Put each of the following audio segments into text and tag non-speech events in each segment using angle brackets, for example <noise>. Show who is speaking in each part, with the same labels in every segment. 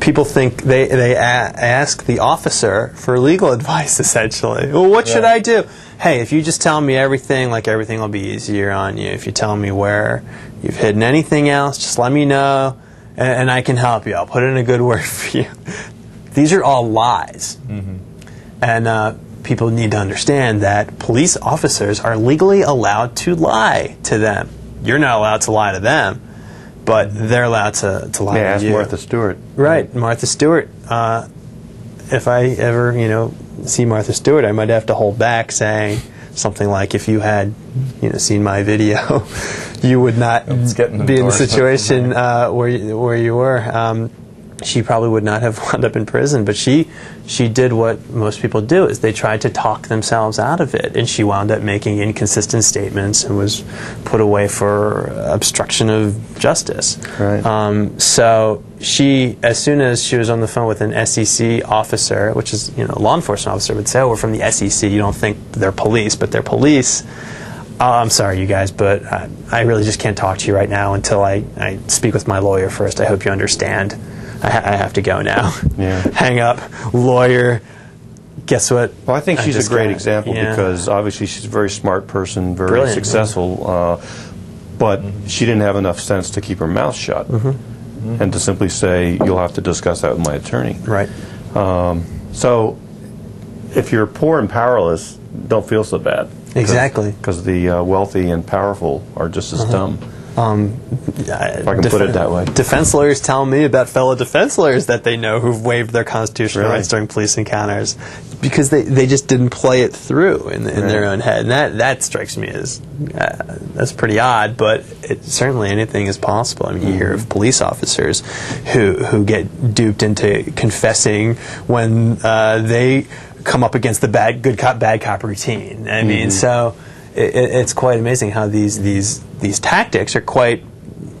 Speaker 1: People think they they a- ask the officer for legal <laughs> advice. Essentially, well, what should
Speaker 2: Right.
Speaker 1: I do? Hey, if you just tell me everything, like everything will be easier on you. If you tell me where you've hidden anything else, just let me know, and, and I can help you. I'll put in a good <laughs> word for you. These are all lies. And uh, people need to understand that police officers are legally allowed to lie to them. You're not allowed to lie to them, but they're allowed to, to lie
Speaker 3: Yeah,
Speaker 1: to
Speaker 3: ask
Speaker 1: you.
Speaker 3: Martha Stewart.
Speaker 1: Right, Martha Stewart. Uh, if I ever, you know, see Martha Stewart, I might have to hold back saying something like, "If you had, you know, seen my video, <laughs> you would not
Speaker 2: Let's get an
Speaker 1: be in the situation uh, where you, where you were." Um, she probably would not have <laughs> wound up in prison, but she she did what most people do: is they tried to talk themselves out of it, and she wound up making inconsistent statements and was put away for obstruction of justice.
Speaker 3: Right.
Speaker 1: Um, so she, as soon as she was on the phone with an SEC officer, which is you know a law enforcement officer, would say, "Oh, we're from the SEC. You don't think they're police, but they're police." Oh, I'm sorry, you guys, but I, I really just can't talk to you right now until I, I speak with my lawyer first. I hope you understand. I, ha- I have to go now.
Speaker 3: Yeah. <laughs>
Speaker 1: Hang up. Lawyer. Guess what?
Speaker 3: Well, I think she's a great
Speaker 1: got-
Speaker 3: example
Speaker 1: yeah.
Speaker 3: because obviously she's a very smart person, very
Speaker 1: Brilliant,
Speaker 3: successful, uh, but she didn't have enough sense to keep her mouth shut
Speaker 1: Mm-hmm.
Speaker 3: and to simply say, "You'll have to discuss that with my attorney."
Speaker 1: Right.
Speaker 3: Um, so, if you're poor and powerless, don't feel so bad.
Speaker 1: Exactly.
Speaker 3: Because the uh, wealthy and powerful are just as dumb.
Speaker 1: Um,
Speaker 3: If I can put it that way.
Speaker 1: Defense lawyers tell me about fellow defense lawyers that they know who've waived their constitutional
Speaker 3: Really?
Speaker 1: rights during police encounters because they, they just didn't play it through in, in their own head. And that, that strikes me as uh, that's pretty odd, but it, certainly anything is possible. I mean, you hear of police officers who, who get duped into confessing when uh, they come up against the bad good cop bad cop routine. I mean, so it, it, it's quite amazing how these these these tactics are quite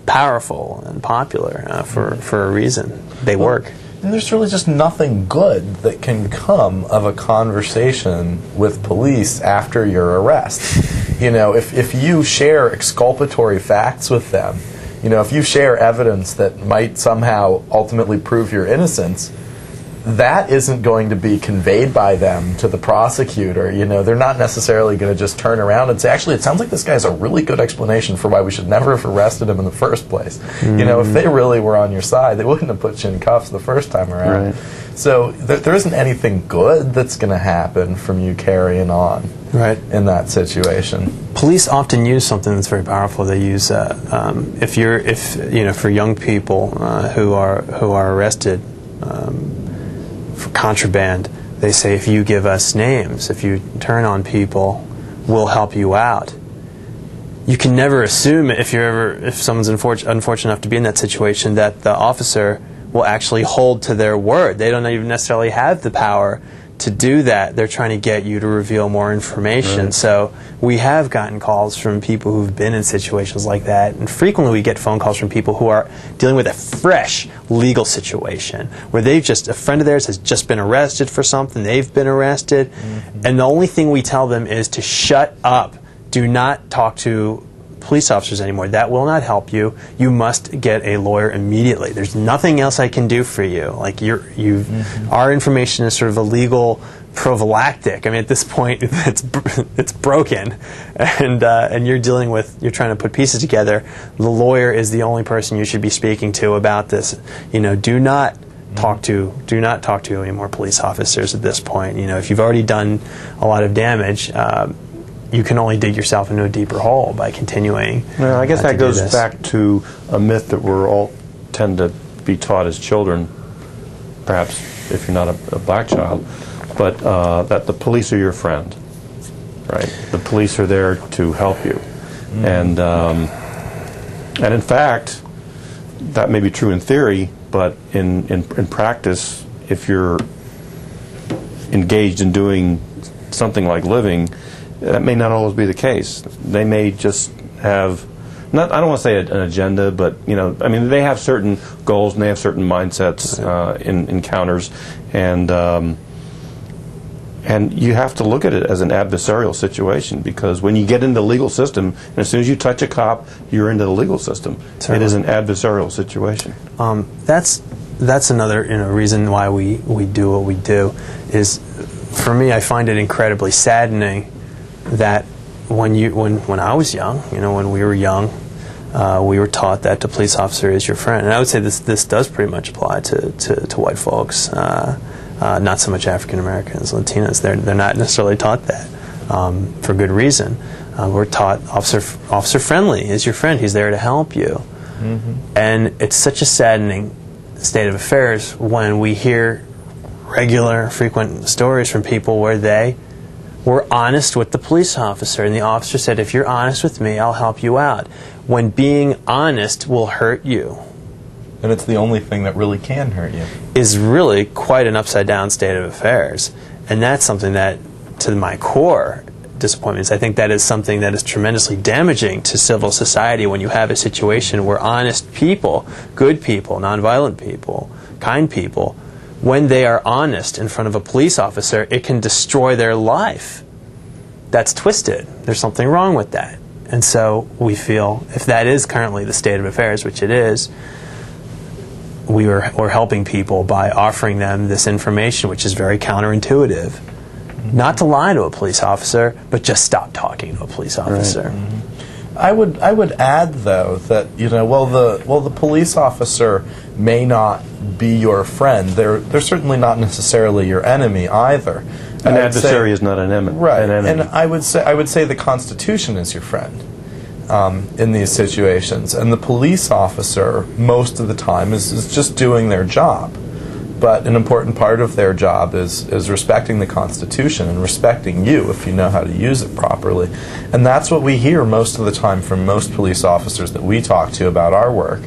Speaker 1: powerful and popular uh, for for a reason. They work.
Speaker 2: And there's really just nothing good that can come of a conversation with police after your arrest. <laughs> you know, if, if you share exculpatory facts with them, you know, if you share evidence that might somehow ultimately prove your innocence, that isn't going to be conveyed by them to the prosecutor. You know, they're not necessarily going to just turn around and say, actually, it sounds like this guy's a really good explanation for why we should never have arrested him in the first place. You know, if they really were on your side, they wouldn't have put you in cuffs the first time around.
Speaker 3: Right.
Speaker 2: So there, there isn't anything good that's going to happen from you carrying on
Speaker 1: Right.
Speaker 2: in that situation.
Speaker 1: Police often use something that's very powerful. They use uh, um, if you're if you know for young people uh, who are who are arrested um, for contraband, they say if you give us names, if you turn on people, we'll help you out. You can never assume if you're ever if someone's unfortunate, unfortunate enough to be in that situation that the officer will actually hold to their word. They don't even necessarily have the power to do that. They're trying to get you to reveal more information.
Speaker 3: Right.
Speaker 1: So we have gotten calls from people who've been in situations like that, and frequently we get phone calls from people who are dealing with a fresh legal situation where they've just a friend of theirs has just been arrested for something. They've been arrested, mm-hmm. and the only thing we tell them is to shut up. Do not talk to police officers anymore. That will not help you. You must get a lawyer immediately. There's nothing else I can do for you. Like you're, you, our information is sort of a legal prophylactic. I mean, at this point, <laughs> it's it's broken, and uh, and you're dealing with you're trying to put pieces together. The lawyer is the only person you should be speaking to about this. You know, do not talk to do not talk to any more police officers at this point. You know, if you've already done a lot of damage. Um, you can only dig yourself into a deeper hole by continuing.
Speaker 3: Well, I guess
Speaker 1: uh,
Speaker 3: that goes back to a myth that we're all tend to be taught as children, perhaps if you're not a, a black child, but uh, that the police are your friend, right? The police are there to help you, and um, and in fact, that may be true in theory, but in, in in practice, if you're engaged in doing something like living, that may not always be the case. They may just have not I don't want to say an agenda, but you know, I mean, they have certain goals and they have certain mindsets uh, in encounters, and um, and you have to look at it as an adversarial situation because when you get into the legal system, and as soon as you touch a cop, you're into the legal system. It
Speaker 1: Certainly.
Speaker 3: is an adversarial situation.
Speaker 1: Um, that's that's another you know reason why we we do what we do is for me I find it incredibly saddening that when you when when I was young, you know, when we were young, uh, we were taught that the police officer is your friend, and I would say this this does pretty much apply to to, to white folks, uh, uh, not so much African Americans, Latinos. They're they're not necessarily taught that um, for good reason. Uh, we're taught officer officer friendly is your friend. He's there to help you, and it's such a saddening state of affairs when we hear regular, frequent stories from people where they were honest with the police officer, and the officer said, If you're honest with me, I'll help you out. When being honest will hurt you,
Speaker 2: And it's the only thing that really can hurt you.
Speaker 1: is really quite an upside down state of affairs. And that's something that, to my core disappointments, I think that is something that is tremendously damaging to civil society when you have a situation where honest people, good people, nonviolent people, kind people, when they are honest in front of a police officer, it can destroy their life. That's twisted. There's something wrong with that. And so we feel if that is currently the state of affairs, which it is, we were, we're helping people by offering them this information, which is very counterintuitive. Not to lie to a police officer, but just stop talking to a police officer.
Speaker 2: I would I would add though that you know well the well the police officer may not be your friend. They're they're certainly not necessarily your enemy either.
Speaker 3: An
Speaker 2: I'd say-
Speaker 3: adversary is not an, enemy.
Speaker 2: right,
Speaker 3: an enemy.
Speaker 2: and I would say I would say the Constitution is your friend um, in these situations, and the police officer most of the time is, is just doing their job. But an important part of their job is is respecting the Constitution and respecting you if you know how to use it properly, and that's what we hear most of the time from most police officers that we talk to about our work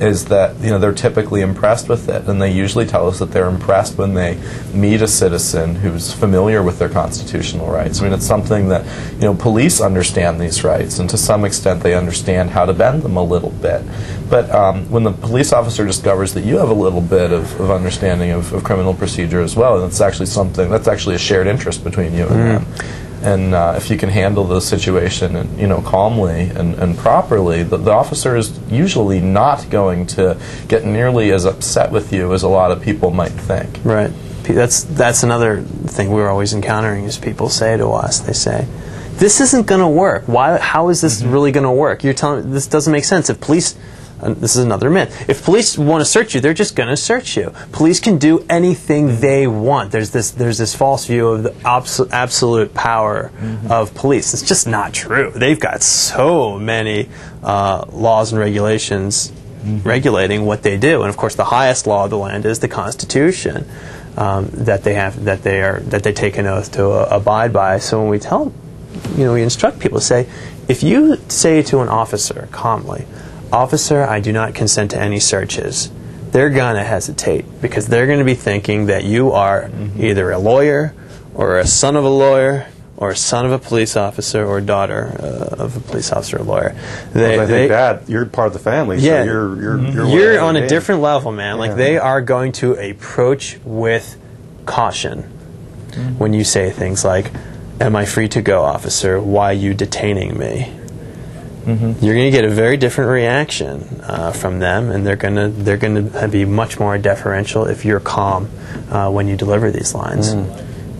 Speaker 2: is that you know they're typically impressed with it, and they usually tell us that they're impressed when they meet a citizen who's familiar with their constitutional rights. I mean, it's something that you know police understand these rights, and to some extent they understand how to bend them a little bit. But um, when the police officer discovers that you have a little bit of, of understanding of, of criminal procedure as well, and it's actually something that's actually a shared interest between you and them. And uh, if you can handle the situation, and, you know, calmly and, and properly, the, the officer is usually not going to get nearly as upset with you as a lot of people might think.
Speaker 1: Right. That's that's another thing we're always encountering is people say to us, they say, "This isn't going to work. Why? How is this really going to work? You're telling this doesn't make sense. If police." And this is another myth. If police want to search you, they're just going to search you. Police can do anything they want. There's this there's this false view of the abso- absolute power of police. It's just not true. They've got so many uh, laws and regulations regulating what they do. And of course, the highest law of the land is the Constitution um, that they have that they are that they take an oath to uh, abide by. So when we tell, you know, we instruct people to say, if you say to an officer calmly, "Officer, I do not consent to any searches," they're gonna hesitate because they're going to be thinking that you are mm-hmm. either a lawyer or a son of a lawyer. Or a son of a police officer, or daughter uh, of a police officer or lawyer. They,
Speaker 3: I
Speaker 1: they-
Speaker 3: think that you're part of the family,
Speaker 1: Yeah.
Speaker 3: so you're you're mm-hmm.
Speaker 1: you're,
Speaker 3: you're
Speaker 1: on a
Speaker 3: ahead.
Speaker 1: different level, man. Like
Speaker 3: Yeah.
Speaker 1: they are going to approach with caution mm-hmm. when you say things like, "Am I free to go, officer? Why are you detaining me?" You're going to get a very different reaction uh, from them, and they're going to they're going to be much more deferential if you're calm uh, when you deliver these lines.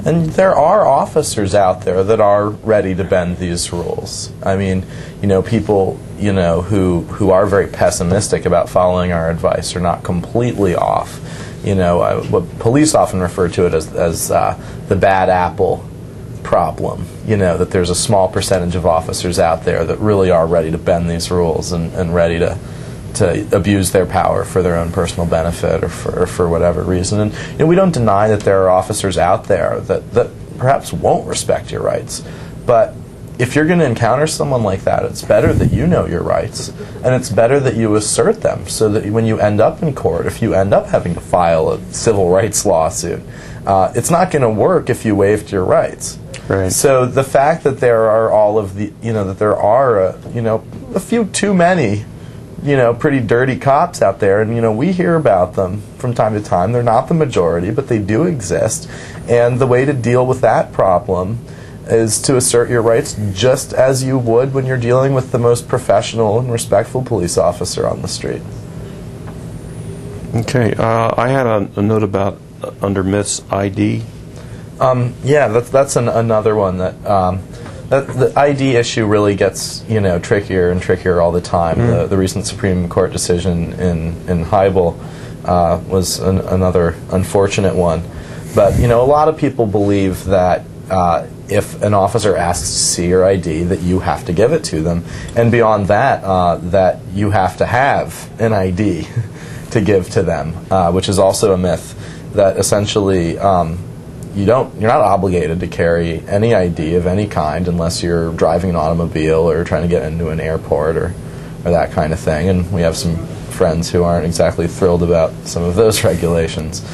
Speaker 2: And there are officers out there that are ready to bend these rules. I mean, you know, people, you know, who who are very pessimistic about following our advice are not completely off. You know, uh, what police often refer to it as as uh, the bad apple problem. You know, that there's a small percentage of officers out there that really are ready to bend these rules and, and ready to to abuse their power for their own personal benefit or for, or for whatever reason. And you know, we don't deny that there are officers out there that, that perhaps won't respect your rights. But if you're going to encounter someone like that, it's better that you know your rights, and it's better that you assert them so that when you end up in court, if you end up having to file a civil rights lawsuit, uh, it's not going to work if you waived your rights.
Speaker 3: Right.
Speaker 2: So the fact that there are all of the, you know, that there are, uh, you know, a few too many, you know, pretty dirty cops out there, and you know, we hear about them from time to time. They're not the majority, but they do exist. And the way to deal with that problem is to assert your rights just as you would when you're dealing with the most professional and respectful police officer on the street.
Speaker 3: Okay, uh, I had a, a note about under myths ID.
Speaker 2: Um, yeah, that's that's an, another one that um, that the ID issue really gets you know trickier and trickier all the time. The, the recent Supreme Court decision in in Hiibel uh, was an, another unfortunate one. But you know, a lot of people believe that uh, if an officer asks to see your ID, that you have to give it to them, and beyond that, uh, that you have to have an ID <laughs> to give to them, uh, which is also a myth. That essentially. Um, you don't you're not obligated to carry any ID of any kind unless you're driving an automobile or trying to get into an airport or or that kind of thing and we have some friends who aren't exactly thrilled about some of those <laughs> regulations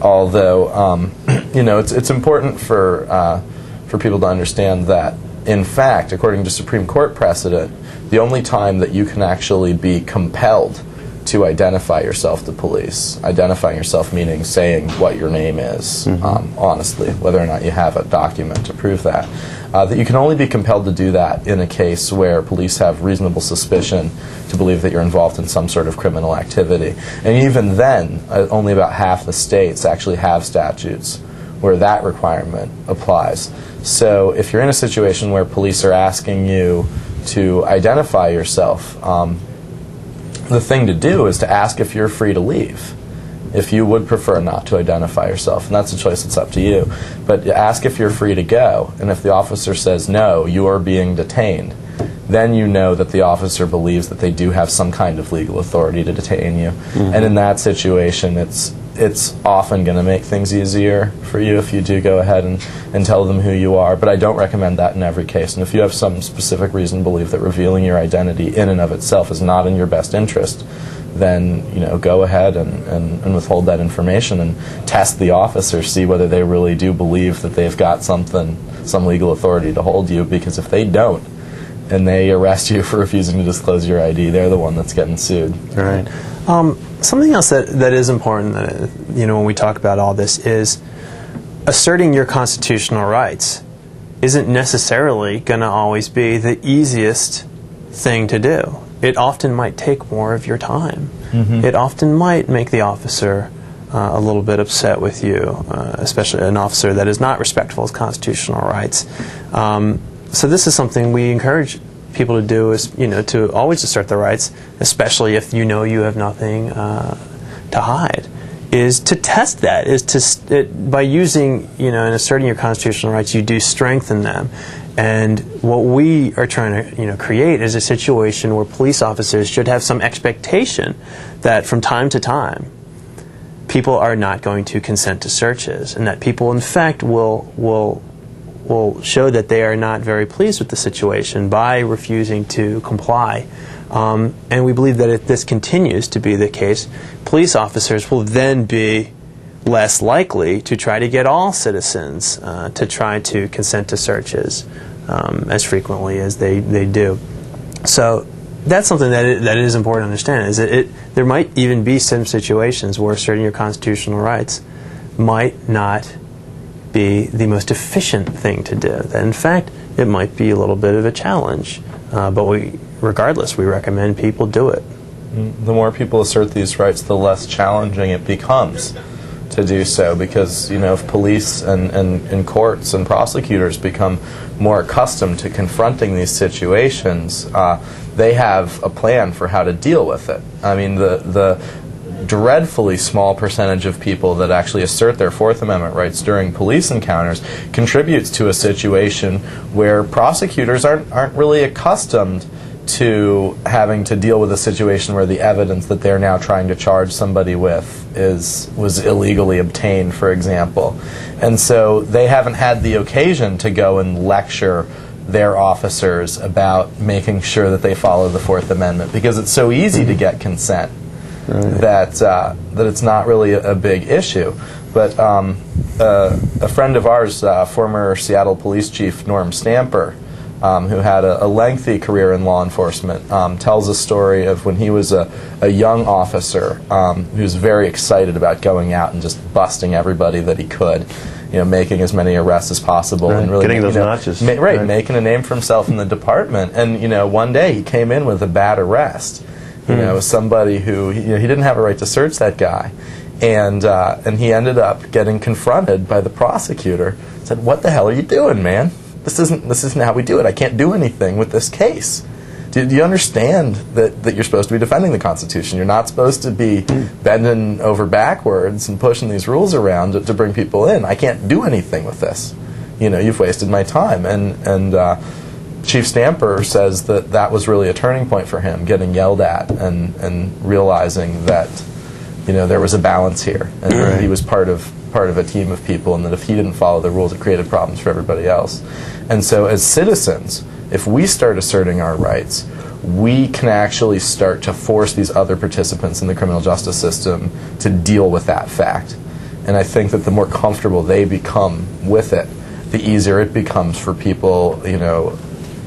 Speaker 2: although um, <clears throat> you know it's it's important for uh, for people to understand that in fact according to Supreme Court precedent the only time that you can actually be compelled to identify yourself to police. Identifying yourself meaning saying what your name is, um, honestly, whether or not you have a document to prove that. Uh, that you can only be compelled to do that in a case where police have reasonable suspicion to believe that you're involved in some sort of criminal activity. And even then, uh, only about half the states actually have statutes where that requirement applies. So if you're in a situation where police are asking you to identify yourself, um, the thing to do is to ask if you're free to leave. If you would prefer not to identify yourself, and that's a choice that's up to you. But ask if you're free to go, and if the officer says no, you are being detained, then you know that the officer believes that they do have some kind of legal authority to detain you. Mm-hmm. And in that situation, it's it's often going to make things easier for you if you do go ahead and, and tell them who you are. But I don't recommend that in every case. And if you have some specific reason to believe that revealing your identity in and of itself is not in your best interest, then you know go ahead and, and, and withhold that information and test the officer, see whether they really do believe that they've got something, some legal authority to hold you. Because if they don't, and they arrest you <laughs> for refusing to disclose your ID, they're the one that's getting sued.
Speaker 1: Right. Um, something else that, that is important, that, you know, when we talk about all this is asserting your constitutional rights isn't necessarily going to always be the easiest thing to do. It often might take more of your time. It often might make the officer uh, a little bit upset with you, uh, especially an officer that is not respectful of constitutional rights. Um, so this is something we encourage people to do is you know to always assert their rights, especially if you know you have nothing uh, to hide. Is to test that is to it, by using you know and asserting your constitutional rights, you do strengthen them. And what we are trying to you know create is a situation where police officers should have some expectation that from time to time people are not going to consent to searches, and that people, in fact, will will will show that they are not very pleased with the situation by refusing to comply. Um, and we believe that if this continues to be the case, police officers will then be less likely to try to get all citizens uh, to try to consent to searches um, as frequently as they, they do. So that's something that it, that it is important to understand. Is that it there might even be some situations where asserting your constitutional rights might not be the most efficient thing to do. In fact it might be a little bit of a challenge, uh, but we regardless we recommend people do it.
Speaker 2: the more people assert these rights, the less challenging it becomes to do so because, you know, if police and, and, and courts and prosecutors become more accustomed to confronting these situations, uh, they have a plan for how to deal with it. I mean, the, the dreadfully small percentage of people that actually assert their Fourth Amendment rights during police encounters contributes to a situation where prosecutors aren't, aren't really accustomed to having to deal with a situation where the evidence that they're now trying to charge somebody with is was illegally obtained, for example. And so they haven't had the occasion to go and lecture their officers about making sure that they follow the Fourth Amendment because it's so easy to mm-hmm. get consent that uh, that it's not really a, a big issue. But um, uh, a friend of ours, uh, former Seattle Police Chief Norm Stamper, um, who had a, a lengthy career in law enforcement, um, tells a story of when he was a, a young officer um, who was very excited about going out and just busting everybody that he could. You know, making as many arrests as possible and really
Speaker 3: Getting those
Speaker 2: you know,
Speaker 3: notches.
Speaker 2: ma- right,
Speaker 3: Right.
Speaker 2: making a name for himself in the department. And you know, one day he came in with a bad arrest, You know, somebody who you know, he didn't have a right to search that guy, and uh, and he ended up getting confronted by the prosecutor. Said, "What the hell are you doing, man? This isn't this isn't how we do it. I can't do anything with this case." Do, do you understand that, that you're supposed to be defending the Constitution? You're not supposed to be bending over backwards and pushing these rules around to, to bring people in. I can't do anything with this. You know, you've wasted my time. And and uh, Chief Stamper says that that was really a turning point for him, getting yelled at and and realizing that you know there was a balance here, and
Speaker 1: Right.
Speaker 2: he was part of part of a team of people, and that if he didn't follow the rules, it created problems for everybody else. And so, as citizens, if we start asserting our rights, we can actually start to force these other participants in the criminal justice system to deal with that fact. And I think that the more comfortable they become with it, the easier it becomes for people, you know,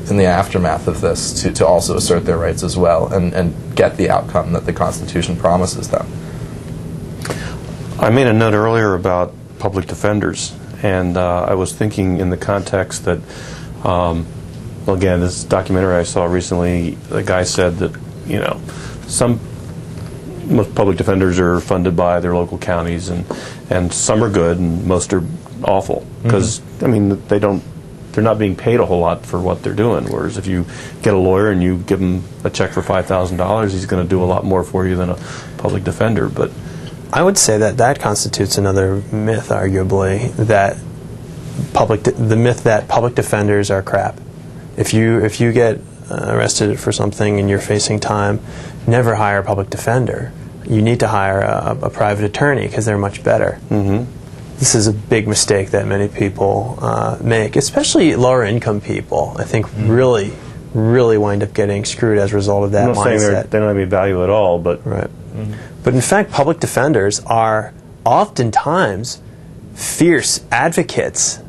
Speaker 2: in the aftermath of this to, to also assert their rights as well and, and get the outcome that the Constitution promises them.
Speaker 3: I made a note earlier about public defenders, and uh, I was thinking in the context that, um, well, again, this documentary I saw recently, the guy said that, you know, some most public defenders are funded by their local counties, and and some are good, and most are awful because I mean they don't. They're not being paid a whole lot for what they're doing. Whereas if you get a lawyer and you give him a check for five thousand dollars, he's going to do a lot more for you than a public defender. But
Speaker 1: I would say that that constitutes another myth, arguably, that public the myth that public defenders are crap. If you if you get uh, arrested for something and you're facing time, never hire a public defender. You need to hire a, a private attorney because they're much better. Mm-hmm. This is a big mistake that many people uh, make, especially lower income people. I think really, really wind up getting screwed as a result of that
Speaker 3: I'm not saying
Speaker 1: mindset.
Speaker 3: they don't have any value at all, but
Speaker 1: Right. But in fact, public defenders are oftentimes fierce advocates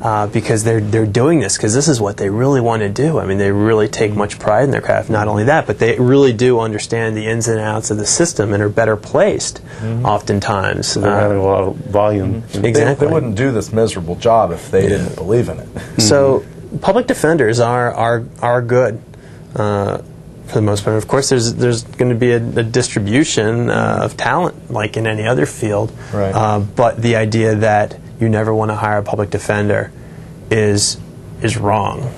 Speaker 1: uh, because they're they're doing this because this is what they really want to do. I mean, they really take much pride in their craft. Not only that, but they really do understand the ins and outs of the system and are better placed, oftentimes.
Speaker 3: they're
Speaker 1: Uh,
Speaker 3: having a lot of volume.
Speaker 2: They-
Speaker 1: Exactly.
Speaker 2: They, wouldn't do this miserable job if they didn't believe in it. <laughs>
Speaker 1: So public defenders are are are good uh, for the most part. Of course, there's there's going to be a, a distribution uh, of talent like in any other field.
Speaker 2: Right.
Speaker 1: Uh, but the idea that you never want to hire a public defender is is wrong.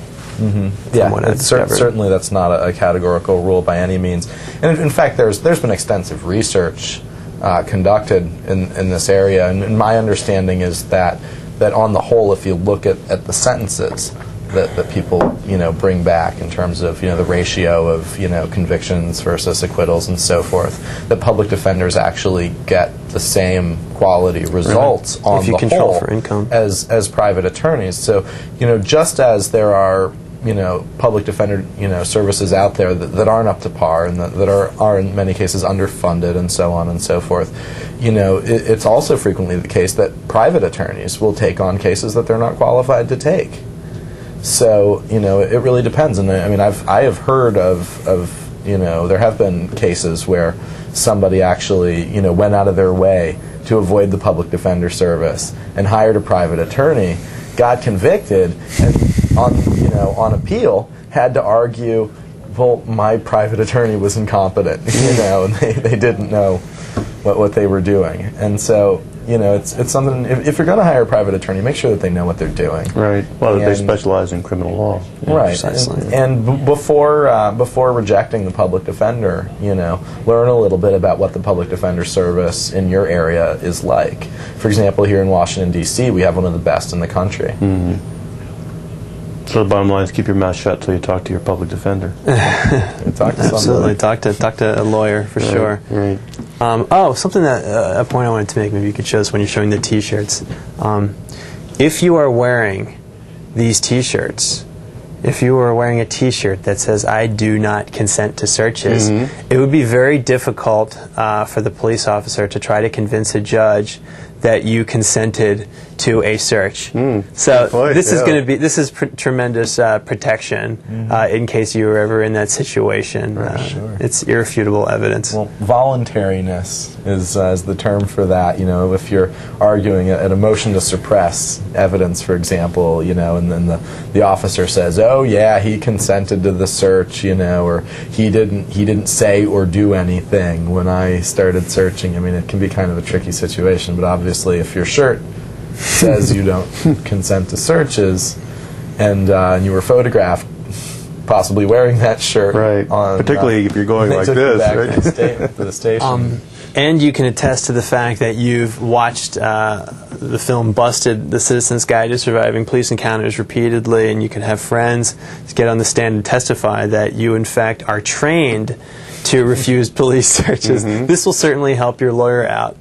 Speaker 2: yeah,
Speaker 1: I've
Speaker 2: it's cer- certainly that's not a, a categorical rule by any means. And in, in fact, there's there's been extensive research uh, conducted in, in this area, and, and my understanding is that that on the whole, if you look at, at the sentences that, that people you know bring back in terms of you know the ratio of you know convictions versus acquittals and so forth, that public defenders actually get the same quality results on
Speaker 1: If you
Speaker 2: the
Speaker 1: control
Speaker 2: whole
Speaker 1: for income.
Speaker 2: as as private attorneys. So, you know, just as there are you know public defender you know services out there that, that aren't up to par and that, that are are in many cases underfunded and so on and so forth. You know, it, it's also frequently the case that private attorneys will take on cases that they're not qualified to take. So you know, it really depends. And I mean, I've I have heard of of you know there have been cases where somebody actually you know went out of their way to avoid the public defender service and hired a private attorney, got convicted, and on you know on appeal had to argue, well, my private attorney was incompetent, <laughs> you know, and <laughs> they, they didn't know what what they were doing, and so. You know, it's it's something. If, if you're going to hire a private attorney, make sure that they know what they're doing.
Speaker 3: Right. Well, they specialize in criminal law.
Speaker 2: Right,
Speaker 1: precisely.
Speaker 2: and, and b- before uh, before rejecting the public defender, you know, learn a little bit about what the public defender service in your area is like. For example, here in Washington D.C., we have one of the best in the country.
Speaker 3: So the bottom line is keep your mouth shut till you talk to your public defender. <laughs>
Speaker 2: Talk to
Speaker 1: Absolutely, talk to talk to a lawyer for sure.
Speaker 3: Right.
Speaker 1: Um, oh, something that uh, a point I wanted to make. Maybe you could show us when you're showing the T-shirts. Um, if you are wearing these T-shirts, if you are wearing a T-shirt that says "I do not consent to searches," it would be very difficult uh, for the police officer to try to convince a judge that you consented to a search. so
Speaker 3: point,
Speaker 1: this is going to be this is pr- tremendous uh, protection uh, in case you were ever in that situation. Uh,
Speaker 2: sure.
Speaker 1: It's irrefutable evidence.
Speaker 2: Well, voluntariness is, uh, is the term for that. You know, if you're arguing a, a motion to suppress evidence, for example, you know, and then the, the officer says, "Oh yeah, he consented to the search," you know, or he didn't he didn't say or do anything when I started searching. I mean, it can be kind of a tricky situation, but obviously, if your shirt says you don't <laughs> consent to searches, and uh, and you were photographed. Possibly wearing that shirt,
Speaker 3: Right.
Speaker 2: On,
Speaker 3: Particularly if you're going like this,
Speaker 2: back
Speaker 3: right?
Speaker 2: to the sta- to the <laughs> station.
Speaker 1: Um, and you can attest to the fact that you've watched uh, the film Busted, The Citizen's Guide to Surviving Police Encounters repeatedly, and you can have friends get on the stand and testify that you, in fact, are trained to <laughs> refuse police searches. This will certainly help your lawyer out.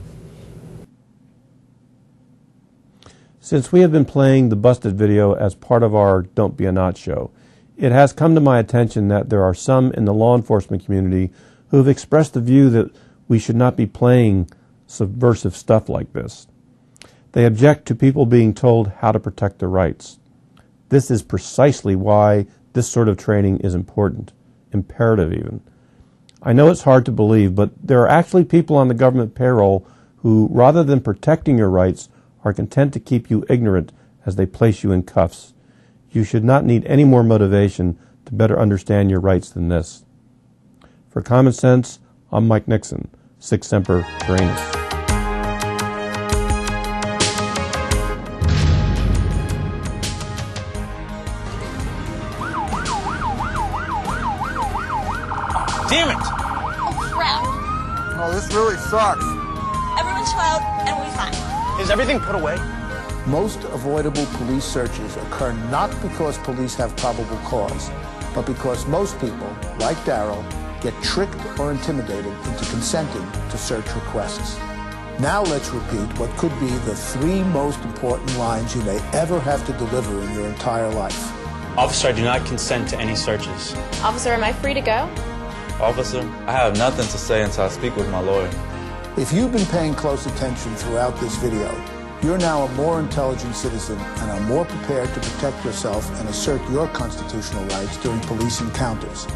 Speaker 3: Since we have been playing the busted video as part of our Don't Be a Knot show, it has come to my attention that there are some in the law enforcement community who have expressed the view that we should not be playing subversive stuff like this. They object to people being told how to protect their rights. This is precisely why this sort of training is important, imperative even. I know it's hard to believe, but there are actually people on the government payroll who, rather than protecting your rights, are content to keep you ignorant as they place you in cuffs. You should not need any more motivation to better understand your rights than this. For Common Sense, I'm Mike Nixon, Sic Semper Tyrannis.
Speaker 4: Damn it!
Speaker 5: Oh, crap.
Speaker 6: Oh, this really sucks.
Speaker 5: Everyone chill out and we'll be fine.
Speaker 4: Is everything put away?
Speaker 6: Most avoidable police searches occur not because police have probable cause, but because most people, like Daryl, get tricked or intimidated into consenting to search requests. Now let's repeat what could be the three most important lines you may ever have to deliver in your entire life.
Speaker 4: Officer, I do not consent to any searches.
Speaker 7: Officer, am I free to go?
Speaker 8: Officer, I have nothing to say until I speak with my lawyer.
Speaker 6: If you've been paying close attention throughout this video, you're now a more intelligent citizen and are more prepared to protect yourself and assert your constitutional rights during police encounters.